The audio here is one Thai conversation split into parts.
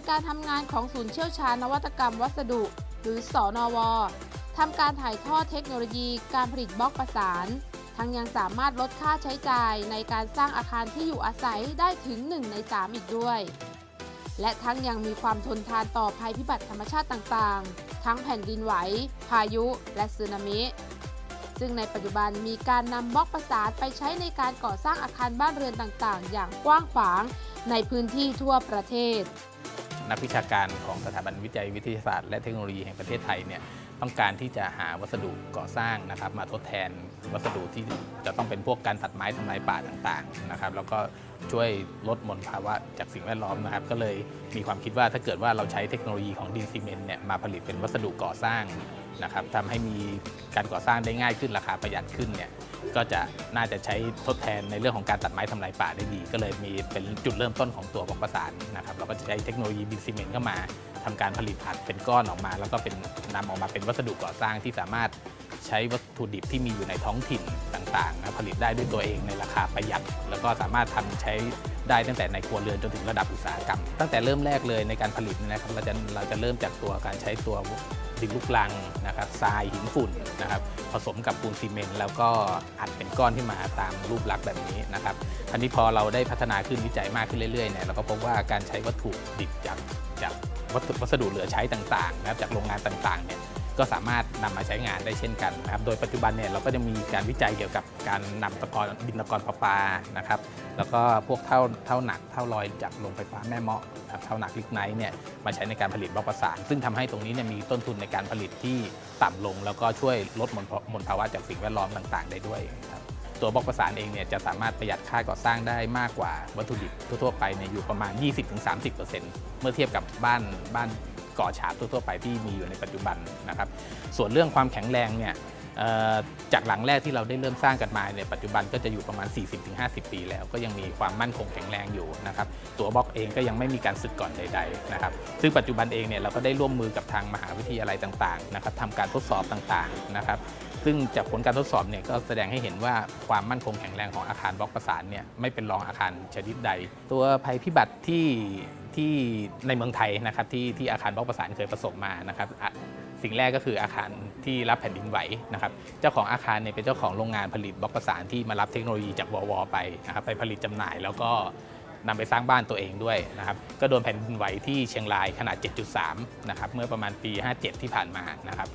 ยการทำงานของศูนย์เชี่ยวชาญนวัตกรรมวัสดุ หรือสอนวทำการถ่ายทอดเทคโนโลยีการผลิตบล็อกประสาน ทั้งยังสามารถลดค่าใช้จ่ายในการสร้างอาคารที่อยู่อาศัยได้ถึง 1 ใน 3 อีกด้วย และทั้งยังมีความทนทานต่อภัยพิบัติธรรมชาติต่างๆ ทั้งแผ่นดินไหว พายุ และสึนามิ ซึ่งในปัจจุบันมีการนำบล็อกประสานไปใช้ในการก่อสร้างอาคารบ้านเรือนต่างๆ อย่างกว้างขวางในพื้นที่ทั่วประเทศ นักวิชาการของสถาบันวิจัยวิทยาศาสตร์และเทคโนโลยีแห่งประเทศไทยเนี่ยต้องการที่จะหาวัสดุก่อสร้างนะครับมาทดแทนวัสดุที่จะต้องเป็นพวกการตัดไม้ทำลายป่าต่างๆนะครับแล้วก็ช่วยลดมลภาวะจากสิ่งแวดล้อมนะครับ ก็เลยมีความคิดว่าถ้าเกิดว่าเราใช้เทคโนโลยีของดินซีเมนต์เนี่ยมาผลิตเป็นวัสดุก่อสร้างนะครับทำให้มีการก่อสร้างได้ง่ายขึ้นราคาประหยัดขึ้นเนี่ย ก็จะน่าจะใช้ทดแทนในเรื่องของการตัดไม้ทำลายป่าได้ดี ก็เลยมีเป็นจุดเริ่มต้นของตัวบล็อกประสานนะครับเราก็จะใช้เทคโนโลยีดินซีเมนต์เข้ามาทำการผลิตอัดเป็นก้อนออกมา แล้วก็เป็นนำออกมาเป็นวัสดุก่อสร้างที่สามารถใช้วัตถุดิบที่มีอยู่ในท้องถิ่นต่างๆนะผลิตได้ด้วยตัวเองในราคาประหยัด แล้วก็สามารถทำใช้ได้ตั้งแต่ในครัวเรือนจนถึงระดับอุตสาหกรรม ตั้งแต่เริ่มแรกเลยในการผลิตนะครับเราจะเราจะเริ่มจากตัวการใช้ตัว ดินลูกลังนะครับทรายหินฝุ่นนะครับผสมกับปูนซีเมนต์แล้วก็อัดเป็นก้อนที่มาตามรูปลักษณ์แบบนี้นะครับอันนี้พอเราได้พัฒนาขึ้นวิจัยมากขึ้นเรื่อยๆเนี่ยเราก็พบว่าการใช้วัตถุดิบจากจากวัสดุวัสดุเหลือใช้ต่างๆนะครับจากโรงงานต่างๆเนี่ย ก็สามารถนำมาใช้งานได้เช่นกันนะครับ โดยปัจจุบันเนี่ยเราก็จะมีการวิจัยเกี่ยวกับการนำตะกอนดินตะกอนประปานะครับ แล้วก็พวกเท่าเท่าหนักเท่าลอยจากโรงไฟฟ้าแม่เมาะครับเถ้าหนักลิกไนต์เนี่ยมาใช้ในการผลิตบล็อกประสาน ซึ่งทำให้ตรงนี้เนี่ยมีต้นทุนในการผลิตที่ต่ำลง แล้วก็ช่วยลดมลมลภาวะจากสิ่งแวดล้อมต่าง ๆ ได้ด้วยครับตัวบล็อกประสานเองเนี่ยจะสามารถประหยัดค่าก่อสร้างได้มากกว่าวัตถุดิบทั่วๆไปเนี่ยอยู่ประมาณ 20-30%เมื่อเทียบกับบ้านบ้าน ก่อฉาบทั่วๆไปที่มีอยู่ในปัจจุบันนะครับ ส่วนเรื่องความแข็งแรงเนี่ยจากหลังแรกที่เราได้เริ่มสร้างกันมาเนี่ยปัจจุบันก็จะอยู่ประมาณ 40-50 ปีแล้วก็ยังมีความมั่นคงแข็งแรงอยู่นะครับตัวบล็อกเองก็ยังไม่มีการสึกก่อนใดๆนะครับซึ่งปัจจุบันเองเนี่ยเราก็ได้ร่วมมือกับทางมหาวิทยาลัยต่างๆนะครับทำการทดสอบต่างๆนะครับซึ่งจากผลการทดสอบเนี่ยก็แสดงให้เห็นว่าความมั่นคงแข็งแรงของอาคารบล็อกประสานเนี่ยไม่เป็นรองอาคารชนิดใด ตัวภัยพิบัติที่ ที่ในเมืองไทยนะครับที่ที่อาคารบล็อกประสานเคยประสบมานะครับสิ่งแรกก็คืออาคารที่รับแผ่นดินไหวนะครับเจ้าของอาคารเนี่ยเป็นเจ้าของโรงงานผลิตบล็อกประสานที่มารับเทคโนโลยีจากวอวไปนะครับไปผลิตจำหน่ายแล้วก็นำไปสร้างบ้านตัวเองด้วยนะครับก็โดนแผ่นดินไหวที่เชียงรายขนาด 7.3 นะครับเมื่อประมาณปี 57 ที่ผ่านมานะครับ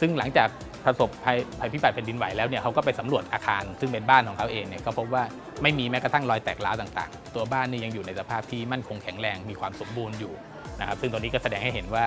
ซึ่งหลังจากประสบภัยภัยพิบัติแผ่นดินไหวแล้วเนี่ยเขาก็ไปสำรวจอาคาร ซึ่งเป็นบ้านของเขาเองเนี่ยก็พบว่าไม่มีแม้กระทั่งรอยแตกร้าวต่างๆ ตัวบ้านนี่ยังอยู่ในสภาพที่มั่นคงแข็งแรงมีความสมบูรณ์อยู่นะครับซึ่งตัวนี้ก็แสดงให้เห็นว่า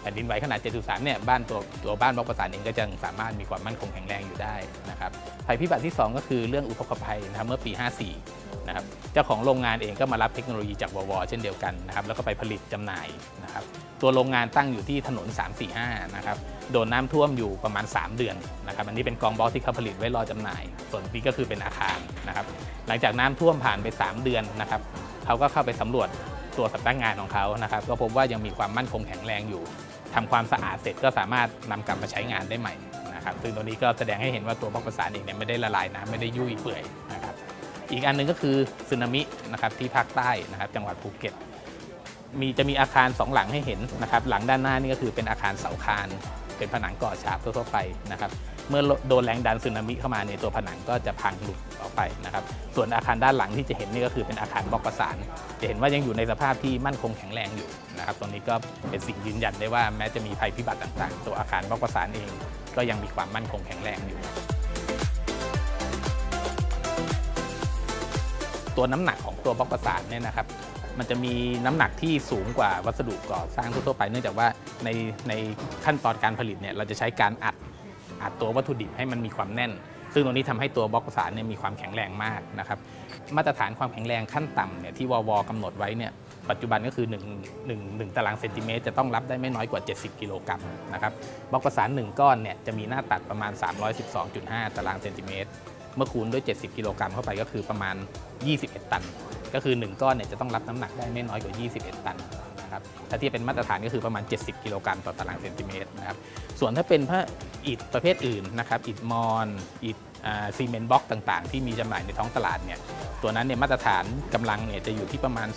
แผ่นดินไหวขนาด 7.3 เนี่ยบ้านตัวตัวบ้านบล็อกประสานเองก็จะสามารถมีความมั่นคงแข็งแรงอยู่ได้นะครับภัยพิบัติที่ 2 ก็คือเรื่องอุทกภัยนะครับเมื่อปี 54 นะครับเจ้าของโรงงานเองก็มารับเทคโนโลยีจากววเช่นเดียวกันนะครับแล้วก็ไปผลิตจำหน่ายนะครับตัวโรงงานตั้งอยู่ที่ถนน 345 นะครับ โดนน้ำท่วมอยู่ประมาณ 3 เดือนนะครับอันนี้เป็นกองบล็อกที่เขาผลิตไว้รอจำหน่าย ส่วนนี้ก็คือเป็นอาคารนะครับหลังจากน้ำท่วมผ่านไป 3 เดือนนะครับเขาก็เข้าไปสำรวจตัวสำนักงานของเขานะครับก็พบว่ายังมีความมั่นคงแข็งแรงอยู่ทำความสะอาดเสร็จก็สามารถนำกลับมาใช้งานได้ใหม่นะครับซึ่งตัวนี้ก็แสดงให้เห็นว่าตัวบล็อกประสานเองเนี่ยไม่ได้ละลายน้ำไม่ได้ยุ่ยเปื่อยนะครับอีกอันหนึงก็คือสึนามินะครับที่ภาคใต้นะครับจังหวัดภูเก็ตมีจะมีอาคารสองหลังให้เห็นนะครับหลังด้านหน้านี่ก็คือเป็นอาคารเสาคาน เป็นผนังก่อฉาบทั่วๆไปนะครับเมื่อโดนแรงดันสึนามิเข้ามาในตัวผนังก็จะพังหลุดออกไปนะครับส่วนอาคารด้านหลังที่จะเห็นนี่ก็คือเป็นอาคารบล็อกประสาน จะเห็นว่ายังอยู่ในสภาพที่มั่นคงแข็งแรงอยู่นะครับตรงนี้ก็เป็นสิ่งยืนยันได้ว่าแม้จะมีภัยพิบัติต่างๆ ตัวอาคารบล็อกประสานเอง ก็ยังมีความมั่นคงแข็งแรงอยู่ตัวน้ำหนักของตัวบล็อกประสานเนี่ยนะครับ มันจะมีน้ำหนักที่สูงกว่าวัสดุก่อสร้างทั่วไปเนื่องจากว่าในในขั้นตอนการผลิตเนี่ยเราจะใช้การอัดอัดตัววัตถุดิบให้มันมีความแน่น ซึ่งตรงนี้ทำให้ตัวบล็อกสานเนี่ยมีความแข็งแรงมากนะครับมาตรฐานความแข็งแรงขั้นต่ำเนี่ยที่วอวกำหนดไว้เนี่ยปัจจุบันก็คือ1 1 1ตารางเซนติเมตรจะต้องรับได้ไม่น้อยกว่า 70 กิโลกรัมนะครับบล็อกประสาน 1 ก้อนเนี่ยจะมีหน้าตัดประมาณ 312.5 ตารางเซนติเมตรเมื่อคูณด้วย 70 กิโลกรัมเข้าไปก็คือประมาณ 21 ตัน ก็คือ 1 ก้อนเนี่ยจะต้องรับน้ำหนักได้ไม่น้อยกว่า 21 ตันนะครับถ้าทียบเป็นมาตรฐานก็คือประมาณ 70 กิโลกรัมต่อตารางเซนติเมตรนะครับส่วนถ้าเป็นพระอิฐประเภทอื่นนะครับอิฐมอนอิฐซีเมนต์บล็อกต่างๆ ที่มีจำหน่ายในท้องตลาดเนี่ยตัวนั้นเนี่ยมาตรฐานกำลังเนี่ยจะอยู่ที่ประมาณ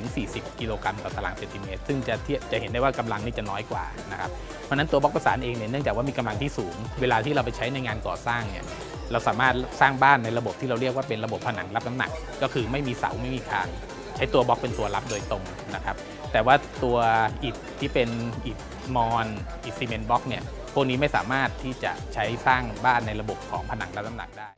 30-40 กิโลกรัมต่อตารางเซนติเมตร ซึ่งจะเทียบจะเห็นได้ว่ากำลังนี่จะน้อยกว่านะครับเพราะฉะนั้นตัวบล็อกประสานเองเนี่ยเนื่องจากว่ามีกำลังที่สูง เวลาที่เราไปใช้ในงานก่อสร้างเนี่ย เราสามารถสร้างบ้านในระบบที่เราเรียกว่าเป็นระบบผนังรับน้ำหนัก ก็คือไม่มีเสาไม่มีคานใช้ตัวบล็อกเป็นตัวรับโดยตรงนะครับ แต่ว่าตัวอิฐที่เป็นอิฐมอนอิฐซีเมนต์บล็อกเนี่ยพวกนี้ไม่สามารถที่จะใช้สร้างบ้านในระบบของผนังรับน้ำหนักได้